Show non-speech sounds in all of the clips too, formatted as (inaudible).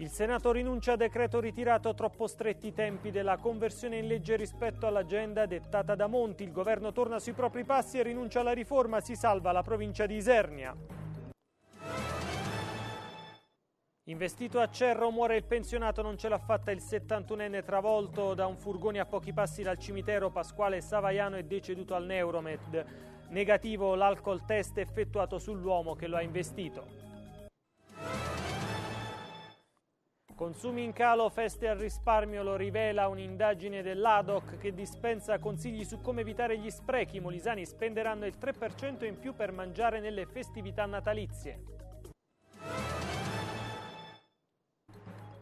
Il Senato rinuncia a decreto ritirato troppo stretti i tempi della conversione in legge rispetto all'agenda dettata da Monti. Il governo torna sui propri passi e rinuncia alla riforma, si salva la provincia di Isernia. Investito a Cerro muore il pensionato, non ce l'ha fatta il 71enne travolto da un furgone a pochi passi dal cimitero. Pasquale Savaiano è deceduto al Neuromed. Negativo l'alcol test effettuato sull'uomo che lo ha investito. Consumi in calo, feste al risparmio, lo rivela un'indagine dell'ADOC che dispensa consigli su come evitare gli sprechi. I molisani spenderanno il 3% in più per mangiare nelle festività natalizie.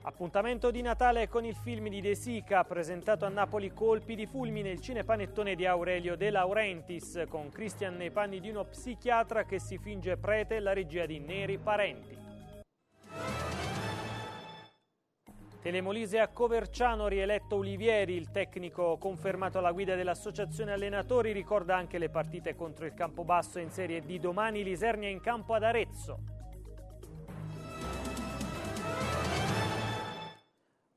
Appuntamento di Natale con il film di De Sica, presentato a Napoli Colpi di fulmine, il cinepanettone di Aurelio De Laurentiis, con Christian nei panni di uno psichiatra che si finge prete, la regia di Neri Parenti. Telemolise a Coverciano, rieletto Olivieri, il tecnico confermato alla guida dell'associazione allenatori, ricorda anche le partite contro il Campobasso in Serie D domani, Lisernia in campo ad Arezzo.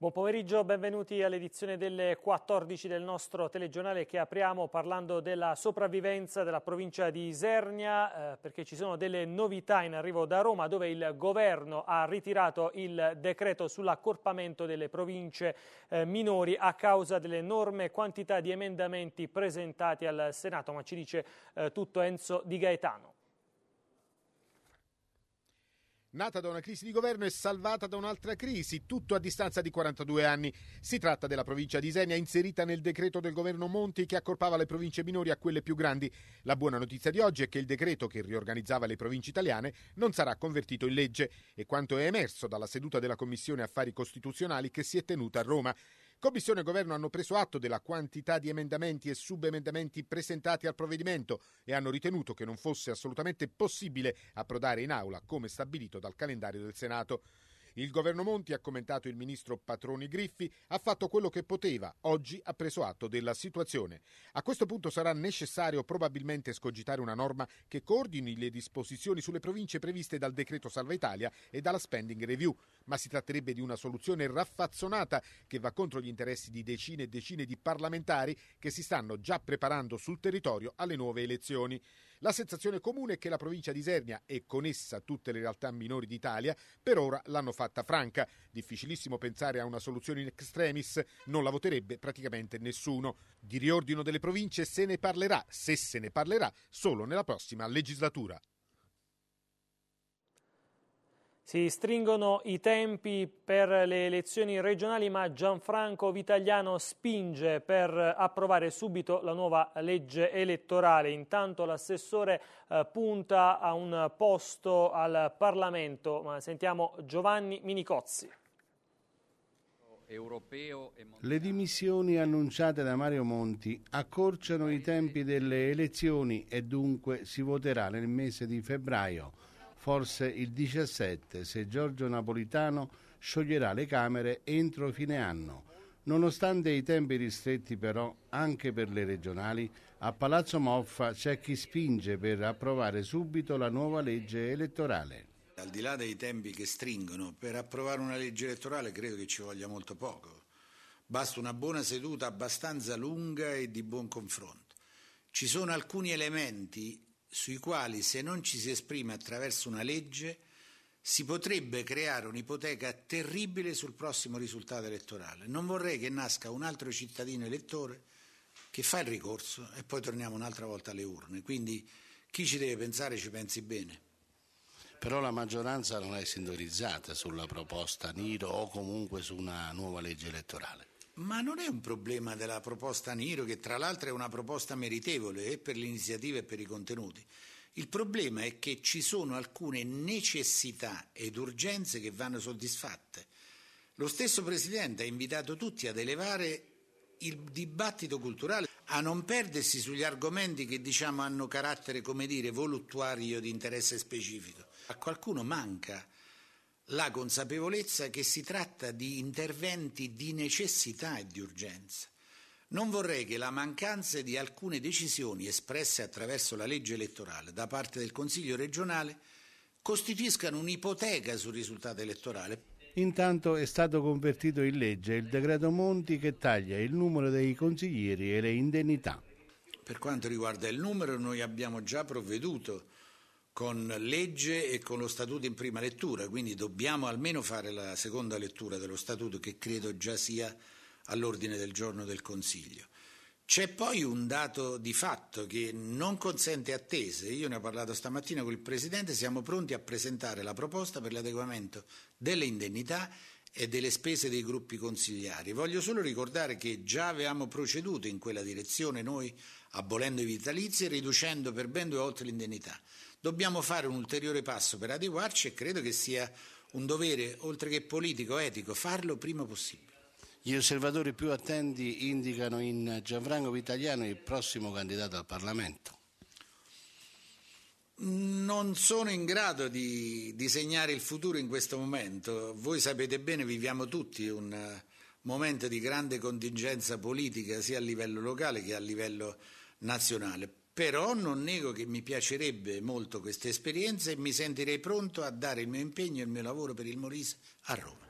Buon pomeriggio, benvenuti all'edizione delle 14 del nostro telegiornale che apriamo parlando della sopravvivenza della provincia di Isernia eh, perché ci sono delle novità in arrivo da Roma dove il governo ha ritirato il decreto sull'accorpamento delle province eh, minori a causa dell'enorme quantità di emendamenti presentati al Senato, ma ci dice eh, tutto Enzo Di Gaetano. Nata da una crisi di governo e salvata da un'altra crisi, tutto a distanza di 42 anni. Si tratta della provincia di Isenia inserita nel decreto del governo Monti che accorpava le province minori a quelle più grandi. La buona notizia di oggi è che il decreto che riorganizzava le province italiane non sarà convertito in legge e quanto è emerso dalla seduta della Commissione Affari Costituzionali che si è tenuta a Roma. Commissione e Governo hanno preso atto della quantità di emendamenti e subemendamenti presentati al provvedimento e hanno ritenuto che non fosse assolutamente possibile approdare in aula come stabilito dal calendario del Senato. Il governo Monti, ha commentato il ministro Patroni Griffi, ha fatto quello che poteva. Oggi ha preso atto della situazione. A questo punto sarà necessario probabilmente scogitare una norma che coordini le disposizioni sulle province previste dal decreto Salva Italia e dalla spending review, ma si tratterebbe di una soluzione raffazzonata che va contro gli interessi di decine e decine di parlamentari che si stanno già preparando sul territorio alle nuove elezioni. La sensazione comune è che la provincia di Isernia e con essa tutte le realtà minori d'Italia per ora l'hanno fatta franca. Difficilissimo pensare a una soluzione in extremis, non la voterebbe praticamente nessuno. Di riordino delle province se ne parlerà, se se ne parlerà, solo nella prossima legislatura. Si stringono i tempi per le elezioni regionali, ma Gianfranco Vitagliano spinge per approvare subito la nuova legge elettorale. Intanto l'assessore eh, punta a un posto al Parlamento. Ma sentiamo Giovanni Minicozzi. Le dimissioni annunciate da Mario Monti accorciano i tempi delle elezioni e dunque si voterà nel mese di febbraio forse il 17, se Giorgio Napolitano scioglierà le Camere entro fine anno. Nonostante i tempi ristretti però, anche per le regionali, a Palazzo Moffa c'è chi spinge per approvare subito la nuova legge elettorale. Al di là dei tempi che stringono, per approvare una legge elettorale credo che ci voglia molto poco. Basta una buona seduta abbastanza lunga e di buon confronto. Ci sono alcuni elementi sui quali se non ci si esprime attraverso una legge si potrebbe creare un'ipoteca terribile sul prossimo risultato elettorale. Non vorrei che nasca un altro cittadino elettore che fa il ricorso e poi torniamo un'altra volta alle urne. Quindi chi ci deve pensare ci pensi bene. Però la maggioranza non è sintonizzata sulla proposta Niro o comunque su una nuova legge elettorale. Ma non è un problema della proposta Niro, che tra l'altro è una proposta meritevole e per l'iniziativa e per i contenuti. Il problema è che ci sono alcune necessità ed urgenze che vanno soddisfatte. Lo stesso Presidente ha invitato tutti ad elevare il dibattito culturale, a non perdersi sugli argomenti che diciamo hanno carattere, come dire, voluttuario di interesse specifico. A qualcuno manca la consapevolezza che si tratta di interventi di necessità e di urgenza. Non vorrei che la mancanza di alcune decisioni espresse attraverso la legge elettorale da parte del Consiglio regionale costituiscano un'ipoteca sul risultato elettorale. Intanto è stato convertito in legge il decreto Monti che taglia il numero dei consiglieri e le indennità. Per quanto riguarda il numero, noi abbiamo già provveduto con legge e con lo statuto in prima lettura, quindi dobbiamo almeno fare la seconda lettura dello statuto che credo già sia all'ordine del giorno del Consiglio. C'è poi un dato di fatto che non consente attese. Io ne ho parlato stamattina con il Presidente, siamo pronti a presentare la proposta per l'adeguamento delle indennità e delle spese dei gruppi consigliari. Voglio solo ricordare che già avevamo proceduto in quella direzione noi abolendo i vitalizi e riducendo per ben due volte l'indennità. Dobbiamo fare un ulteriore passo per adeguarci e credo che sia un dovere, oltre che politico, etico, farlo prima possibile. Gli osservatori più attenti indicano in Gianfranco Vitaliano il prossimo candidato al Parlamento. Non sono in grado di disegnare il futuro in questo momento. Voi sapete bene, viviamo tutti un momento di grande contingenza politica sia a livello locale che a livello nazionale. Però non nego che mi piacerebbe molto questa esperienza e mi sentirei pronto a dare il mio impegno e il mio lavoro per il Molise a Roma.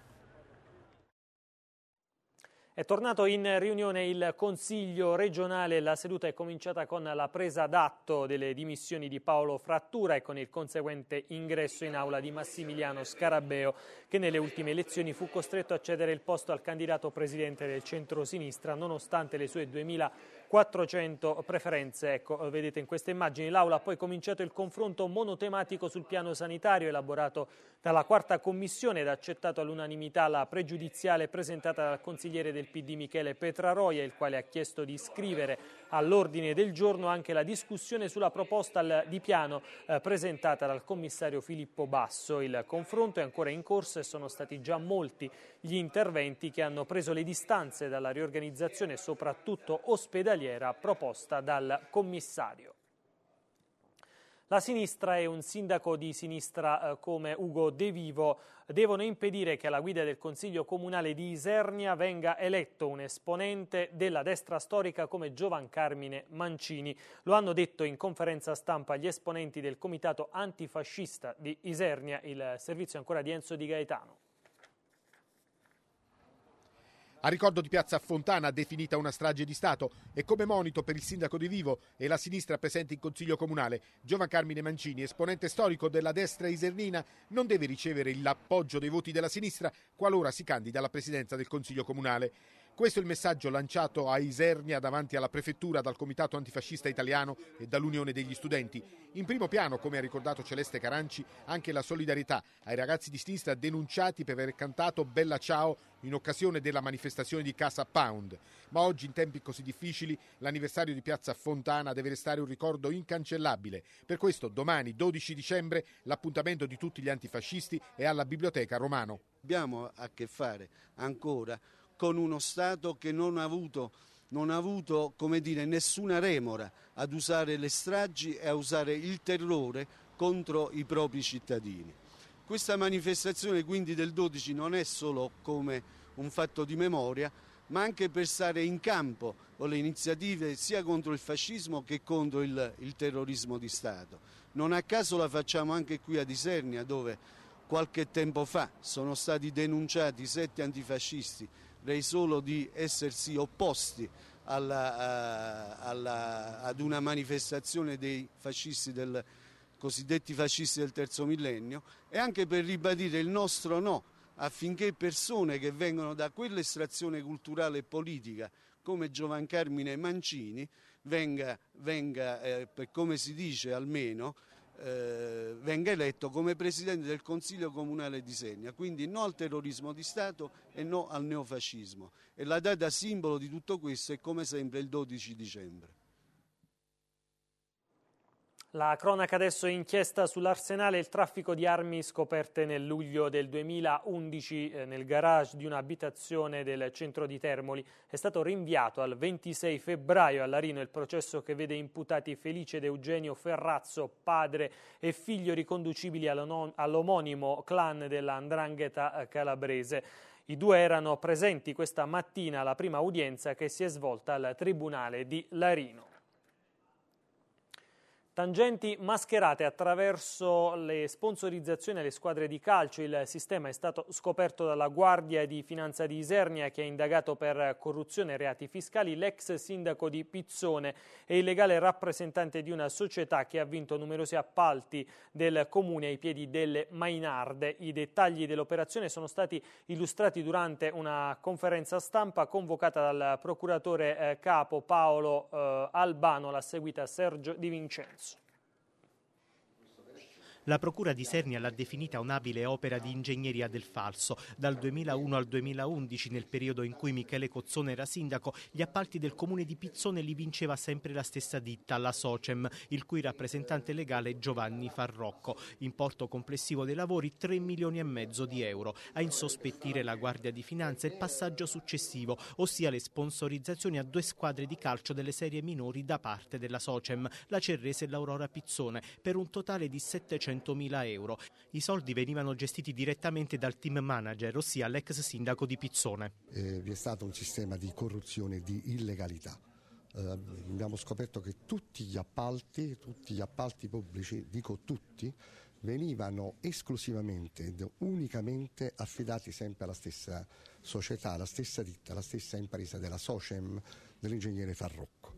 È tornato in riunione il Consiglio regionale, la seduta è cominciata con la presa d'atto delle dimissioni di Paolo Frattura e con il conseguente ingresso in aula di Massimiliano Scarabeo che nelle ultime elezioni fu costretto a cedere il posto al candidato presidente del centro-sinistra nonostante le sue 2000 400 preferenze. Ecco, vedete in queste immagini l'aula ha poi cominciato il confronto monotematico sul piano sanitario elaborato dalla quarta commissione ed accettato all'unanimità la pregiudiziale presentata dal consigliere del PD Michele Petraroia, il quale ha chiesto di iscrivere all'ordine del giorno anche la discussione sulla proposta di piano eh, presentata dal commissario Filippo Basso. Il confronto è ancora in corso e sono stati già molti gli interventi che hanno preso le distanze dalla riorganizzazione soprattutto ospedaliera proposta dal commissario. La sinistra e un sindaco di sinistra eh, come Ugo De Vivo devono impedire che alla guida del Consiglio Comunale di Isernia venga eletto un esponente della destra storica come Giovan Carmine Mancini. Lo hanno detto in conferenza stampa gli esponenti del Comitato Antifascista di Isernia, il servizio ancora di Enzo Di Gaetano. A ricordo di Piazza Fontana, definita una strage di Stato, e come monito per il sindaco di Vivo e la sinistra presente in Consiglio Comunale, Giovan Carmine Mancini, esponente storico della destra isernina, non deve ricevere l'appoggio dei voti della sinistra qualora si candida alla presidenza del Consiglio Comunale. Questo è il messaggio lanciato a Isernia davanti alla prefettura dal Comitato Antifascista Italiano e dall'Unione degli Studenti. In primo piano, come ha ricordato Celeste Caranci, anche la solidarietà ai ragazzi di sinistra denunciati per aver cantato Bella Ciao in occasione della manifestazione di Casa Pound. Ma oggi, in tempi così difficili, l'anniversario di Piazza Fontana deve restare un ricordo incancellabile. Per questo, domani, 12 dicembre, l'appuntamento di tutti gli antifascisti è alla Biblioteca Romano. Abbiamo a che fare ancora con uno Stato che non ha avuto, non ha avuto dire, nessuna remora ad usare le stragi e a usare il terrore contro i propri cittadini. Questa manifestazione quindi del 12 non è solo come un fatto di memoria, ma anche per stare in campo con le iniziative sia contro il fascismo che contro il, il terrorismo di Stato. Non a caso la facciamo anche qui ad Isernia dove qualche tempo fa sono stati denunciati sette antifascisti rei solo di essersi opposti alla, uh, alla, ad una manifestazione dei fascisti del, cosiddetti fascisti del terzo millennio e anche per ribadire il nostro no affinché persone che vengono da quell'estrazione culturale e politica come Giovan Carmine Mancini venga, venga eh, per come si dice almeno, eh, venga eletto come Presidente del Consiglio Comunale di Segna, quindi no al terrorismo di Stato e no al neofascismo. E la data simbolo di tutto questo è come sempre il 12 dicembre. La cronaca adesso è inchiesta sull'arsenale e il traffico di armi scoperte nel luglio del 2011 eh, nel garage di un'abitazione del centro di Termoli. È stato rinviato al 26 febbraio a Larino il processo che vede imputati Felice ed Eugenio Ferrazzo, padre e figlio riconducibili all'omonimo clan della Andrangheta eh, calabrese. I due erano presenti questa mattina alla prima udienza che si è svolta al Tribunale di Larino. Tangenti mascherate attraverso le sponsorizzazioni alle squadre di calcio. Il sistema è stato scoperto dalla Guardia di Finanza di Isernia che ha indagato per corruzione e reati fiscali l'ex sindaco di Pizzone e il legale rappresentante di una società che ha vinto numerosi appalti del comune ai piedi delle Mainarde. I dettagli dell'operazione sono stati illustrati durante una conferenza stampa convocata dal procuratore eh, capo Paolo eh, Albano, l'ha seguita Sergio Di Vincenzo. La Procura di Sernia l'ha definita un'abile opera di ingegneria del falso. Dal 2001 al 2011, nel periodo in cui Michele Cozzone era sindaco, gli appalti del comune di Pizzone li vinceva sempre la stessa ditta, la Socem, il cui rappresentante legale è Giovanni Farrocco. Importo complessivo dei lavori 3 milioni e mezzo di euro. A insospettire la Guardia di Finanza il passaggio successivo, ossia le sponsorizzazioni a due squadre di calcio delle serie minori da parte della Socem, la Cerrese e l'Aurora Pizzone, per un totale di 700 100.000 euro. I soldi venivano gestiti direttamente dal team manager, ossia l'ex sindaco di Pizzone. Eh, vi è stato un sistema di corruzione e di illegalità. Eh, abbiamo scoperto che tutti gli appalti, tutti gli appalti pubblici, dico tutti, venivano esclusivamente ed unicamente affidati sempre alla stessa società, alla stessa ditta, alla stessa impresa della Socem dell'ingegnere Farrocco.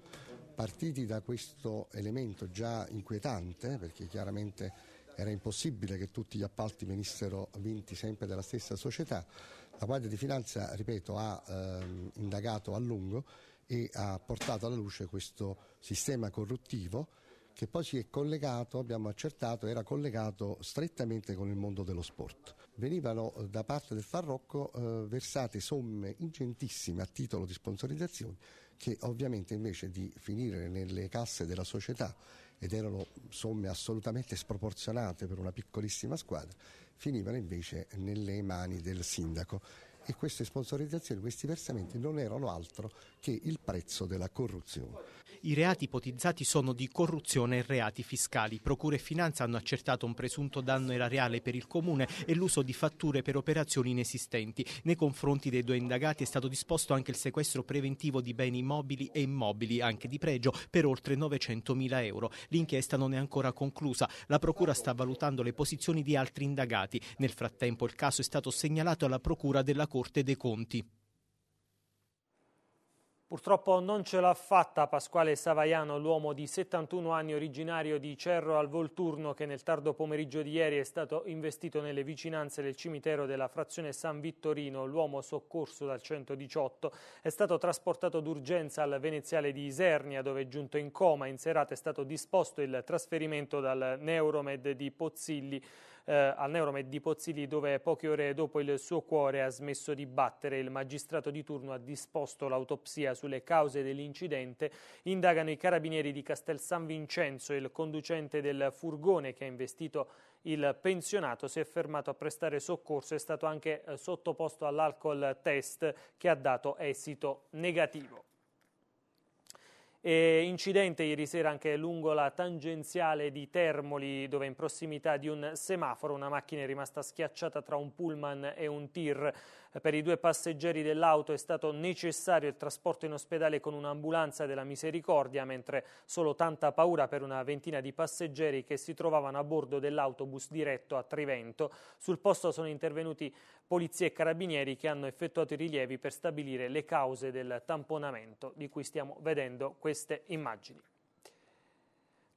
Partiti da questo elemento già inquietante, perché chiaramente era impossibile che tutti gli appalti venissero vinti sempre dalla stessa società. La Guardia di Finanza, ripeto, ha ehm, indagato a lungo e ha portato alla luce questo sistema corruttivo che poi si è collegato, abbiamo accertato, era collegato strettamente con il mondo dello sport. Venivano eh, da parte del Farrocco eh, versate somme ingentissime a titolo di sponsorizzazioni che ovviamente invece di finire nelle casse della società ed erano somme assolutamente sproporzionate per una piccolissima squadra, finivano invece nelle mani del sindaco e queste sponsorizzazioni, questi versamenti non erano altro che il prezzo della corruzione. I reati ipotizzati sono di corruzione e reati fiscali. Procure e Finanza hanno accertato un presunto danno erariale per il comune e l'uso di fatture per operazioni inesistenti. Nei confronti dei due indagati è stato disposto anche il sequestro preventivo di beni mobili e immobili, anche di pregio, per oltre 900 mila euro. L'inchiesta non è ancora conclusa. La Procura sta valutando le posizioni di altri indagati. Nel frattempo il caso è stato segnalato alla Procura della Corte dei Conti. Purtroppo non ce l'ha fatta Pasquale Savaiano, l'uomo di 71 anni originario di Cerro al Volturno che nel tardo pomeriggio di ieri è stato investito nelle vicinanze del cimitero della frazione San Vittorino. L'uomo soccorso dal 118 è stato trasportato d'urgenza al veneziale di Isernia dove giunto in coma in serata è stato disposto il trasferimento dal Neuromed di Pozzilli eh, al Neuromed di Pozzilli dove poche ore dopo il suo cuore ha smesso di battere. Il magistrato di turno ha disposto l'autopsia sulle cause dell'incidente. Indagano i carabinieri di Castel San Vincenzo. Il conducente del furgone che ha investito il pensionato si è fermato a prestare soccorso. È stato anche eh, sottoposto all'alcol test che ha dato esito negativo. E incidente ieri sera anche lungo la tangenziale di Termoli, dove in prossimità di un semaforo una macchina è rimasta schiacciata tra un pullman e un tir. Per i due passeggeri dell'auto è stato necessario il trasporto in ospedale con un'ambulanza della Misericordia, mentre solo tanta paura per una ventina di passeggeri che si trovavano a bordo dell'autobus diretto a Trivento. Sul posto sono intervenuti polizie e carabinieri che hanno effettuato i rilievi per stabilire le cause del tamponamento di cui stiamo vedendo queste immagini.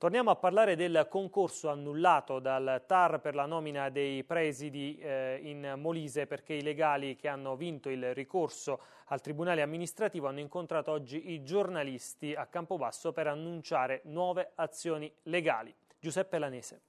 Torniamo a parlare del concorso annullato dal TAR per la nomina dei presidi eh, in Molise perché i legali che hanno vinto il ricorso al Tribunale amministrativo hanno incontrato oggi i giornalisti a Campobasso per annunciare nuove azioni legali. Giuseppe Lanese.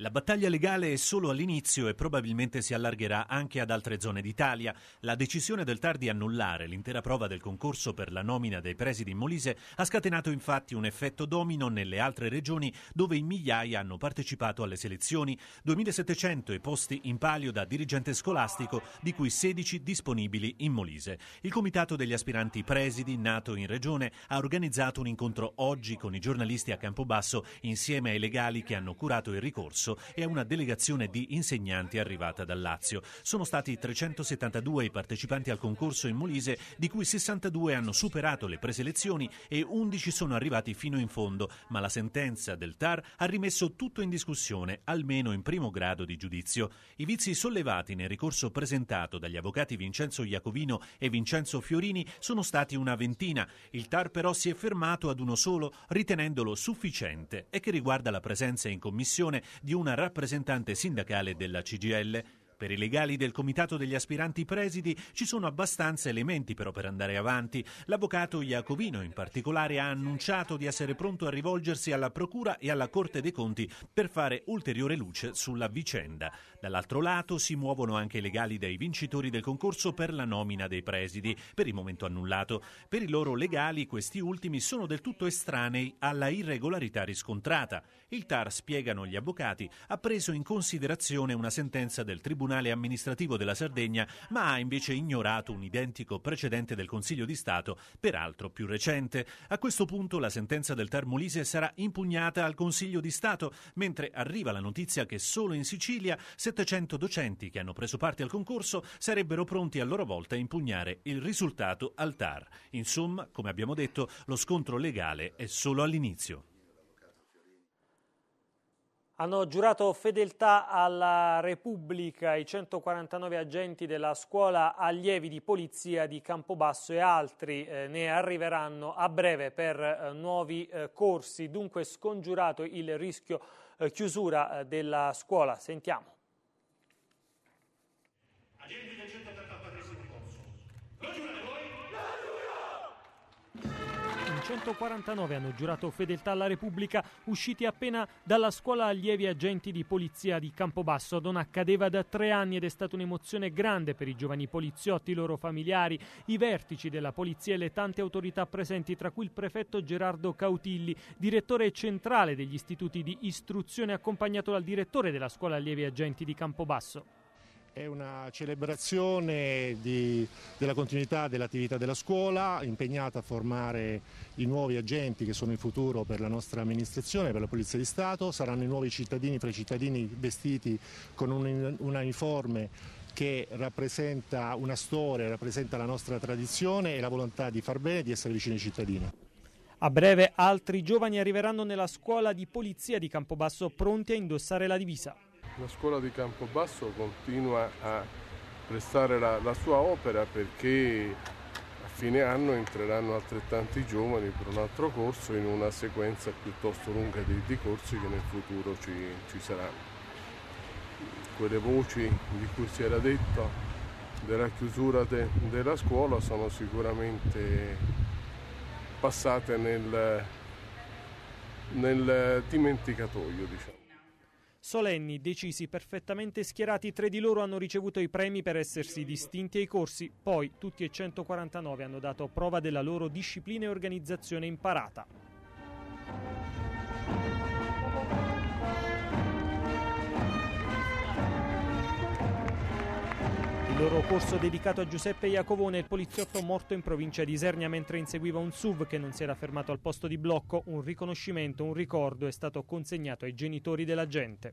La battaglia legale è solo all'inizio e probabilmente si allargherà anche ad altre zone d'Italia. La decisione del TAR di annullare l'intera prova del concorso per la nomina dei presidi in Molise ha scatenato infatti un effetto domino nelle altre regioni dove in migliaia hanno partecipato alle selezioni, 2700 i posti in palio da dirigente scolastico, di cui 16 disponibili in Molise. Il comitato degli aspiranti presidi, nato in regione, ha organizzato un incontro oggi con i giornalisti a Campobasso insieme ai legali che hanno curato il ricorso concorso e a una delegazione di insegnanti arrivata dal Lazio. Sono stati 372 i partecipanti al concorso in Molise, di cui 62 hanno superato le preselezioni e 11 sono arrivati fino in fondo, ma la sentenza del TAR ha rimesso tutto in discussione, almeno in primo grado di giudizio. I vizi sollevati nel ricorso presentato dagli avvocati Vincenzo Iacovino e Vincenzo Fiorini sono stati una ventina. Il TAR però si è fermato ad uno solo, ritenendolo sufficiente e che riguarda la presenza in commissione di una rappresentante sindacale della CGL. Per i legali del Comitato degli aspiranti presidi ci sono abbastanza elementi però per andare avanti. L'avvocato Iacovino in particolare ha annunciato di essere pronto a rivolgersi alla Procura e alla Corte dei Conti per fare ulteriore luce sulla vicenda. Dall'altro lato si muovono anche i legali dei vincitori del concorso per la nomina dei presidi, per il momento annullato. Per i loro legali questi ultimi sono del tutto estranei alla irregolarità riscontrata. Il TAR, spiegano gli avvocati, ha preso in considerazione una sentenza del Tribunale amministrativo della Sardegna, ma ha invece ignorato un identico precedente del Consiglio di Stato, peraltro più recente. A questo punto la sentenza del TAR Molise sarà impugnata al Consiglio di Stato, mentre arriva la notizia che solo in Sicilia 700 docenti che hanno preso parte al concorso sarebbero pronti a loro volta a impugnare il risultato al TAR. Insomma, come abbiamo detto, lo scontro legale è solo all'inizio. Hanno giurato fedeltà alla Repubblica i 149 agenti della scuola allievi di polizia di Campobasso e altri eh, ne arriveranno a breve per eh, nuovi eh, corsi, dunque scongiurato il rischio eh, chiusura eh, della scuola. Sentiamo. 149 hanno giurato fedeltà alla Repubblica, usciti appena dalla scuola allievi agenti di polizia di Campobasso. Non accadeva da tre anni ed è stata un'emozione grande per i giovani poliziotti, i loro familiari, i vertici della polizia e le tante autorità presenti, tra cui il prefetto Gerardo Cautilli, direttore centrale degli istituti di istruzione, accompagnato dal direttore della scuola allievi agenti di Campobasso. È una celebrazione di, della continuità dell'attività della scuola, impegnata a formare i nuovi agenti che sono il futuro per la nostra amministrazione, per la Polizia di Stato. Saranno i nuovi cittadini fra i cittadini vestiti con un, una uniforme che rappresenta una storia, rappresenta la nostra tradizione e la volontà di far bene e di essere vicini ai cittadini. A breve altri giovani arriveranno nella scuola di polizia di Campobasso pronti a indossare la divisa. La scuola di Campobasso continua a prestare la, la sua opera perché a fine anno entreranno altrettanti giovani per un altro corso in una sequenza piuttosto lunga di, di corsi che nel futuro ci, ci saranno. Quelle voci di cui si era detto della chiusura de, della scuola sono sicuramente passate nel, nel dimenticatoio. Diciamo. Solenni, decisi, perfettamente schierati, tre di loro hanno ricevuto i premi per essersi distinti ai corsi, poi tutti e 149 hanno dato prova della loro disciplina e organizzazione imparata. Loro corso dedicato a Giuseppe Iacovone, il poliziotto morto in provincia di Isernia mentre inseguiva un SUV che non si era fermato al posto di blocco. Un riconoscimento, un ricordo è stato consegnato ai genitori della gente.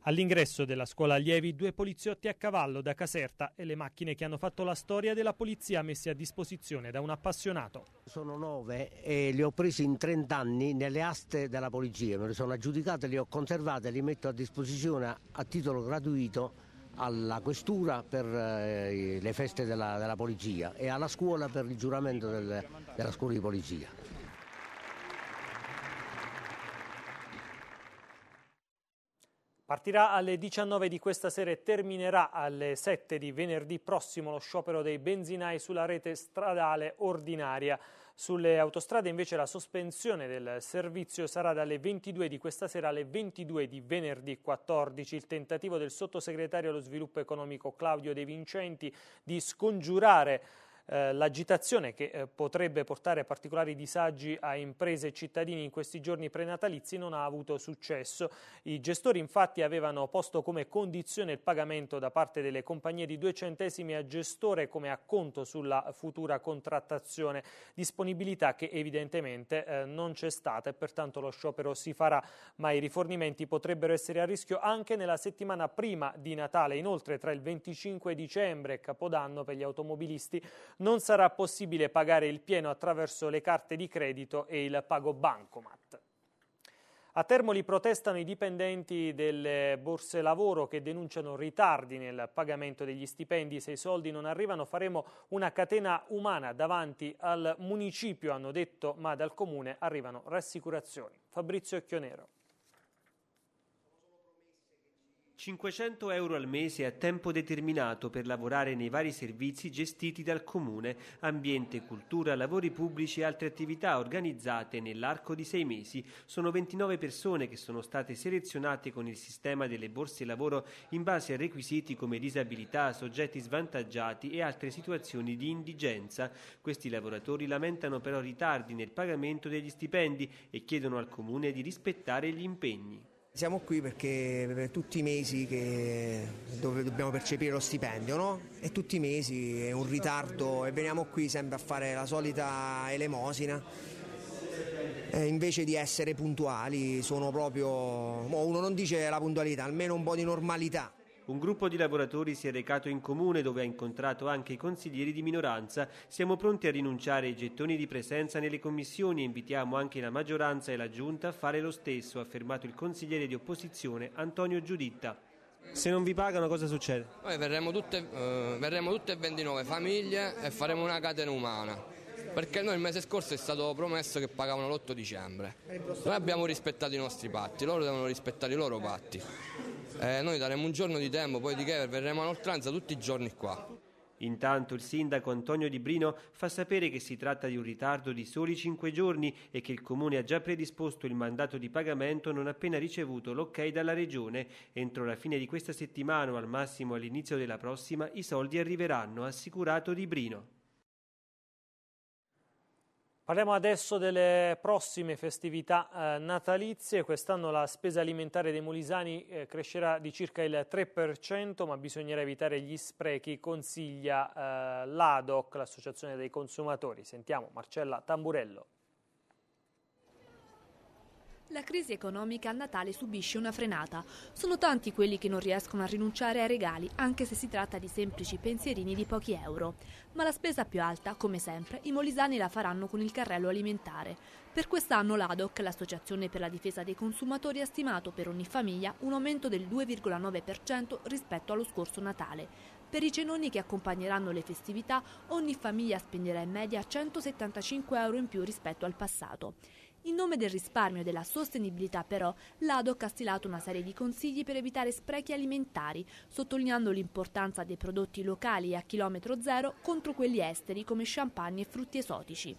All'ingresso della scuola allievi due poliziotti a cavallo da Caserta e le macchine che hanno fatto la storia della polizia messe a disposizione da un appassionato. Sono nove e li ho presi in 30 anni nelle aste della polizia, me le sono aggiudicate, li ho conservate e li metto a disposizione a titolo gratuito alla questura per eh, le feste della, della, polizia e alla scuola per il giuramento del, della scuola di polizia. Partirà alle 19 di questa sera e terminerà alle 7 di venerdì prossimo lo sciopero dei benzinai sulla rete stradale ordinaria. Sulle autostrade invece la sospensione del servizio sarà dalle 22 di questa sera alle 22 di venerdì 14. Il tentativo del sottosegretario allo sviluppo economico Claudio De Vincenti di scongiurare eh, l'agitazione che eh, potrebbe portare particolari disagi a imprese e cittadini in questi giorni prenatalizi non ha avuto successo. I gestori infatti avevano posto come condizione il pagamento da parte delle compagnie di due centesimi a gestore come acconto sulla futura contrattazione, disponibilità che evidentemente eh, non c'è stata e pertanto lo sciopero si farà, ma i rifornimenti potrebbero essere a rischio anche nella settimana prima di Natale. Inoltre tra il 25 dicembre e Capodanno per gli automobilisti non sarà possibile pagare il pieno attraverso le carte di credito e il pago bancomat. A Termoli protestano i dipendenti delle borse lavoro che denunciano ritardi nel pagamento degli stipendi. Se i soldi non arrivano faremo una catena umana davanti al municipio, hanno detto, ma dal comune arrivano rassicurazioni. Fabrizio Chionero. 500 euro al mese a tempo determinato per lavorare nei vari servizi gestiti dal Comune, ambiente, cultura, lavori pubblici e altre attività organizzate nell'arco di sei mesi. Sono 29 persone che sono state selezionate con il sistema delle borse lavoro in base a requisiti come disabilità, soggetti svantaggiati e altre situazioni di indigenza. Questi lavoratori lamentano però ritardi nel pagamento degli stipendi e chiedono al Comune di rispettare gli impegni. Siamo qui perché per tutti i mesi dove dobbiamo percepire lo stipendio, no? E tutti i mesi è un ritardo e veniamo qui sempre a fare la solita elemosina. E invece di essere puntuali sono proprio, uno non dice la puntualità, almeno un po' di normalità. Un gruppo di lavoratori si è recato in comune dove ha incontrato anche i consiglieri di minoranza. Siamo pronti a rinunciare ai gettoni di presenza nelle commissioni e invitiamo anche la maggioranza e la giunta a fare lo stesso, ha affermato il consigliere di opposizione Antonio Giuditta. Se non vi pagano cosa succede? Noi verremo tutte, eh, verremo tutte 29 famiglie e faremo una catena umana. Perché noi il mese scorso è stato promesso che pagavano l'8 dicembre. Noi abbiamo rispettato i nostri patti, loro devono rispettare i loro patti. Eh, noi daremo un giorno di tempo, poi di che verremo a oltranza tutti i giorni qua. Intanto il sindaco Antonio Di Brino fa sapere che si tratta di un ritardo di soli cinque giorni e che il comune ha già predisposto il mandato di pagamento non appena ricevuto l'ok dalla regione. Entro la fine di questa settimana o al massimo all'inizio della prossima i soldi arriveranno, assicurato Di Brino. Parliamo adesso delle prossime festività eh, natalizie. Quest'anno la spesa alimentare dei molisani eh, crescerà di circa il 3%, ma bisognerà evitare gli sprechi, consiglia eh, l'ADOC, l'Associazione dei Consumatori. Sentiamo Marcella Tamburello. La crisi economica a Natale subisce una frenata. Sono tanti quelli che non riescono a rinunciare ai regali, anche se si tratta di semplici pensierini di pochi euro. Ma la spesa più alta, come sempre, i molisani la faranno con il carrello alimentare. Per quest'anno l'ADOC, l'Associazione per la difesa dei consumatori, ha stimato per ogni famiglia un aumento del 2,9% rispetto allo scorso Natale. Per i cenoni che accompagneranno le festività, ogni famiglia spenderà in media 175 euro in più rispetto al passato. In nome del risparmio e della sostenibilità però, l'ADOC ha stilato una serie di consigli per evitare sprechi alimentari, sottolineando l'importanza dei prodotti locali a chilometro zero contro quelli esteri come champagne e frutti esotici.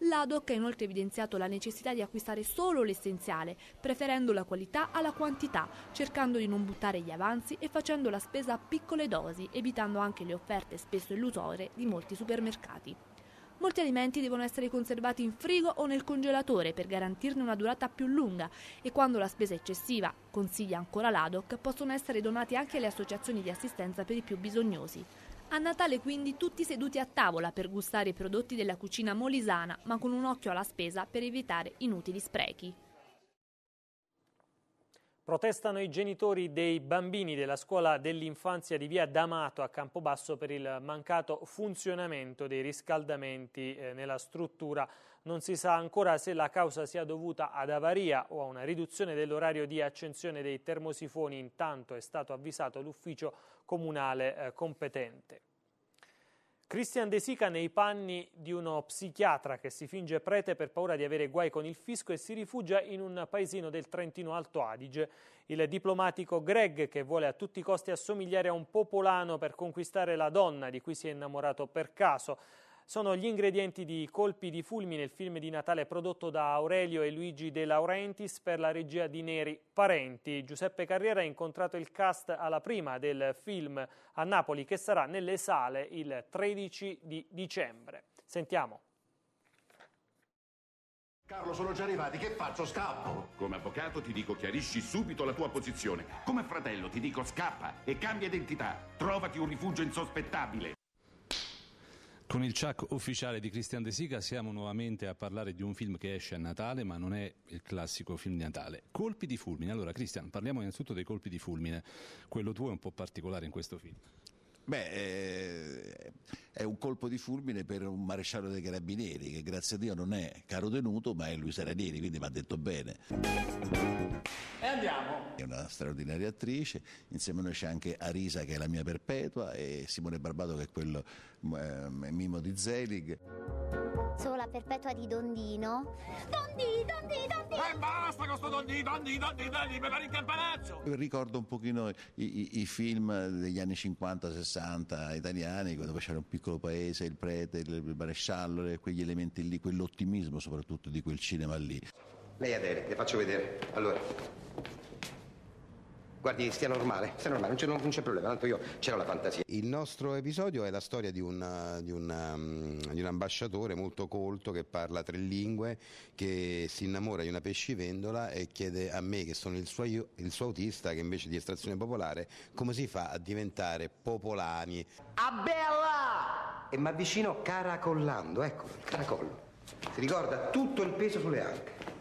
L'ADOC ha inoltre evidenziato la necessità di acquistare solo l'essenziale, preferendo la qualità alla quantità, cercando di non buttare gli avanzi e facendo la spesa a piccole dosi, evitando anche le offerte spesso illusorie di molti supermercati. Molti alimenti devono essere conservati in frigo o nel congelatore per garantirne una durata più lunga e quando la spesa è eccessiva, consiglia ancora l'ADOC, possono essere donati anche alle associazioni di assistenza per i più bisognosi. A Natale quindi tutti seduti a tavola per gustare i prodotti della cucina molisana, ma con un occhio alla spesa per evitare inutili sprechi. Protestano i genitori dei bambini della scuola dell'infanzia di via D'Amato a Campobasso per il mancato funzionamento dei riscaldamenti eh, nella struttura. Non si sa ancora se la causa sia dovuta ad avaria o a una riduzione dell'orario di accensione dei termosifoni. Intanto è stato avvisato l'ufficio comunale eh, competente. Christian De Sica nei panni di uno psichiatra che si finge prete per paura di avere guai con il fisco e si rifugia in un paesino del Trentino Alto Adige. Il diplomatico Greg, che vuole a tutti i costi assomigliare a un popolano per conquistare la donna di cui si è innamorato per caso, sono gli ingredienti di Colpi di fulmine, il film di Natale prodotto da Aurelio e Luigi De Laurentiis per la regia di Neri Parenti. Giuseppe Carriera ha incontrato il cast alla prima del film a Napoli che sarà nelle sale il 13 di dicembre. Sentiamo. Carlo, sono già arrivati, che faccio? Scappo! Come avvocato ti dico chiarisci subito la tua posizione. Come fratello ti dico scappa e cambia identità. Trovati un rifugio insospettabile. Con il Chuck ufficiale di Christian De Sica siamo nuovamente a parlare di un film che esce a Natale, ma non è il classico film di Natale. Colpi di fulmine. Allora, Christian, parliamo innanzitutto dei colpi di fulmine. Quello tuo è un po' particolare in questo film. Beh, eh, è un colpo di fulmine per un maresciallo dei carabinieri che grazie a Dio non è caro tenuto ma è Luisa Ranieri, quindi mi ha detto bene. E andiamo! È una straordinaria attrice, insieme a noi c'è anche Arisa che è la mia perpetua e Simone Barbato che è quello eh, Mimo di Zelig. Sono la perpetua di Dondino. Dondi, Dondi, Dondi! E eh, basta con sto Dondi, Dondi, Dondi, Dondi, per fare il campanaccio! Ricordo un pochino i, i, i film degli anni 50-60 italiani, dove c'era un piccolo paese, il prete, il maresciallo, quegli elementi lì, quell'ottimismo soprattutto di quel cinema lì. Lei Adele, le faccio vedere. Allora, Guardi, stia normale, stia normale, non c'è, non c'è problema, tanto io c'era la fantasia. Il nostro episodio è la storia di un, di, un, di un, ambasciatore molto colto che parla tre lingue, che si innamora di una pescivendola e chiede a me, che sono il suo, il suo autista, che invece di estrazione popolare, come si fa a diventare popolani. A bella! E mi avvicino caracollando, ecco, il caracollo. Si ricorda tutto il peso sulle anche.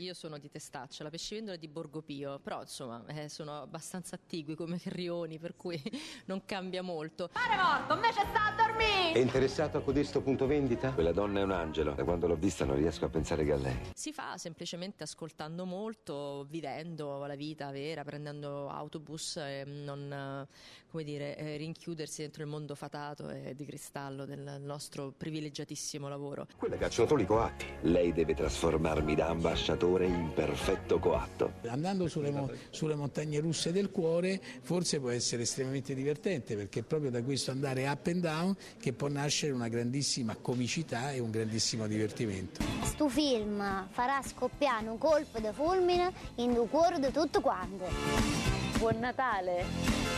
Io sono di Testaccio, la pescivendola è di Borgopio, però insomma eh, sono abbastanza attigui come (laughs) rioni, per cui (laughs) non cambia molto. Pare morto, invece sta a dormire! È interessato a codesto punto vendita? Quella donna è un angelo, da quando l'ho vista non riesco a pensare che a lei. Si fa semplicemente ascoltando molto, vivendo la vita vera, prendendo autobus e non, come dire, eh, rinchiudersi dentro il mondo fatato e di cristallo del nostro privilegiatissimo lavoro. Quella i coatti. Lei deve trasformarmi da ambasciatore lavoratore in perfetto coatto. Andando sulle, mo- sulle, montagne russe del cuore forse può essere estremamente divertente perché è proprio da questo andare up and down che può nascere una grandissima comicità e un grandissimo divertimento. Sto film farà scoppiare un colpo di fulmine in due cuore di tutto quanto. Buon Natale!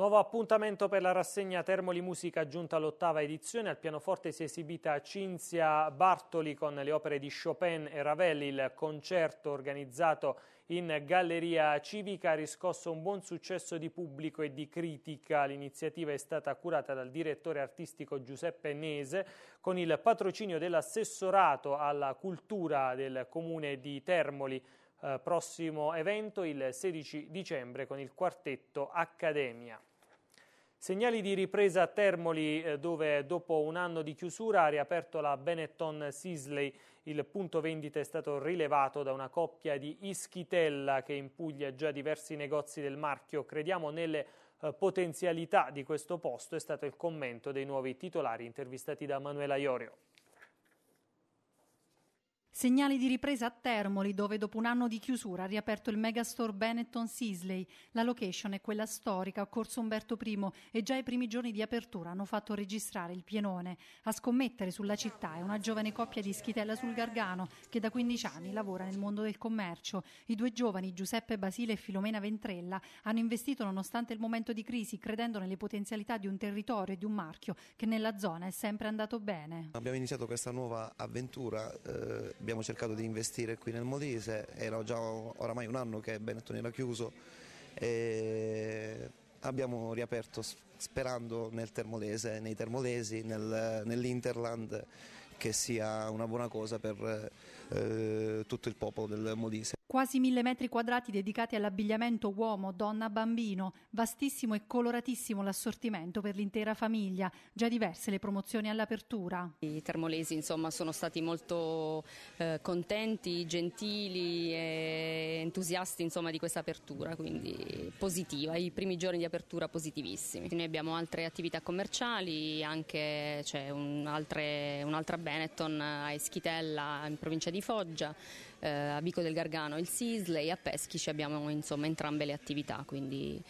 Nuovo appuntamento per la rassegna Termoli Musica giunta all'ottava edizione. Al pianoforte si è esibita Cinzia Bartoli con le opere di Chopin e Ravel. Il concerto organizzato in Galleria Civica ha riscosso un buon successo di pubblico e di critica. L'iniziativa è stata curata dal direttore artistico Giuseppe Nese con il patrocinio dell'assessorato alla cultura del comune di Termoli. Eh, prossimo evento il 16 dicembre con il quartetto Accademia. Segnali di ripresa a Termoli eh, dove dopo un anno di chiusura ha riaperto la Benetton Sisley. Il punto vendita è stato rilevato da una coppia di Ischitella che in Puglia già diversi negozi del marchio. Crediamo nelle eh, potenzialità di questo posto, è stato il commento dei nuovi titolari intervistati da Manuela Iorio. Segnali di ripresa a Termoli, dove dopo un anno di chiusura ha riaperto il megastore Benetton Sisley. La location è quella storica, Corso Umberto I, e già i primi giorni di apertura hanno fatto registrare il pienone. A scommettere sulla città è una giovane coppia di Schitella sul Gargano, che da 15 anni lavora nel mondo del commercio. I due giovani, Giuseppe Basile e Filomena Ventrella, hanno investito nonostante il momento di crisi, credendo nelle potenzialità di un territorio e di un marchio che nella zona è sempre andato bene. Abbiamo iniziato questa nuova avventura. Eh abbiamo cercato di investire qui nel Molise, era già oramai un anno che Benetton era chiuso e abbiamo riaperto sperando nel termolese, nei termolesi, nel, nell'Interland che sia una buona cosa per eh, tutto il popolo del Molise. Quasi mille metri quadrati dedicati all'abbigliamento uomo, donna, bambino, vastissimo e coloratissimo l'assortimento per l'intera famiglia, già diverse le promozioni all'apertura. I termolesi insomma sono stati molto eh, contenti, gentili e entusiasti insomma, di questa apertura, quindi positiva, i primi giorni di apertura positivissimi. Noi abbiamo altre attività commerciali, anche c'è un altre, un'altra Benetton a Eschitella in provincia di Foggia, eh, a Vico del Gargano il Sisley, a Peschici abbiamo insomma entrambe le attività, quindi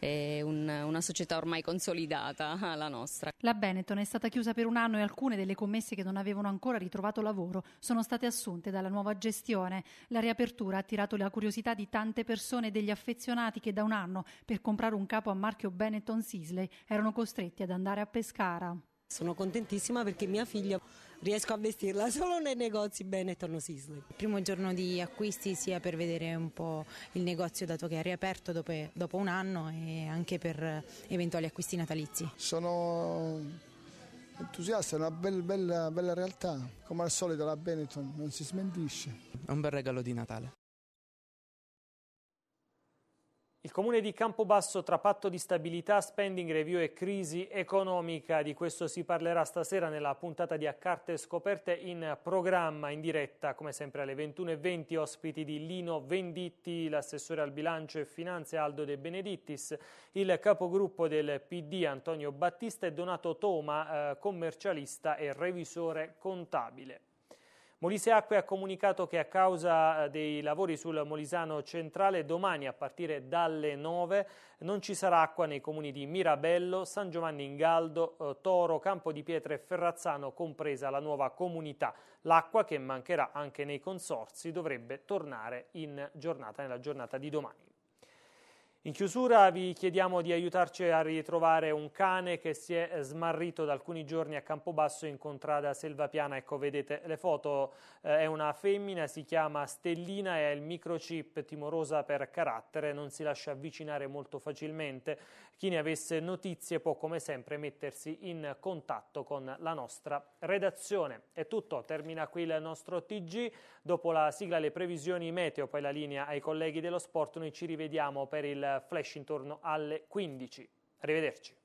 è un, una società ormai consolidata (laughs) la nostra. La Benetton è stata chiusa per un anno e alcune delle commesse che non avevano ancora ritrovato lavoro sono state assunte dalla nuova gestione. La riapertura ha attirato la curiosità di tante persone e degli affezionati che da un anno per comprare un capo a marchio Benetton Sisley erano costretti ad andare a Pescara. Sono contentissima perché mia figlia riesco a vestirla (laughs) solo nei negozi Benetton o Sisley. Il primo giorno di acquisti sia per vedere un po' il negozio dato che è riaperto dopo, dopo un anno e anche per eventuali acquisti natalizi. Sono entusiasta, è una bella, bella, bella realtà, come al solito la Benetton non si smentisce. È un bel regalo di Natale. Il comune di Campobasso tra patto di stabilità, spending review e crisi economica, di questo si parlerà stasera nella puntata di A Carte Scoperte in programma, in diretta, come sempre alle 21.20, ospiti di Lino Venditti, l'assessore al bilancio e finanze Aldo De Benedittis, il capogruppo del PD Antonio Battista e Donato Toma, eh, commercialista e revisore contabile. Molise Acque ha comunicato che a causa eh, dei lavori sul Molisano centrale domani a partire dalle 9 non ci sarà acqua nei comuni di Mirabello, San Giovanni in Galdo, eh, Toro, Campo di Pietra e Ferrazzano, compresa la nuova comunità. L'acqua che mancherà anche nei consorsi dovrebbe tornare in giornata, nella giornata di domani. In chiusura vi chiediamo di aiutarci a ritrovare un cane che si è smarrito da alcuni giorni a Campobasso in contrada Selvapiana. Ecco, vedete le foto, eh, è una femmina, si chiama Stellina e ha il microchip timorosa per carattere, non si lascia avvicinare molto facilmente. Chi ne avesse notizie può come sempre mettersi in contatto con la nostra redazione. È tutto, termina qui il nostro TG. Dopo la sigla le previsioni meteo, poi la linea ai colleghi dello sport, noi ci rivediamo per il flash intorno alle 15. Arrivederci.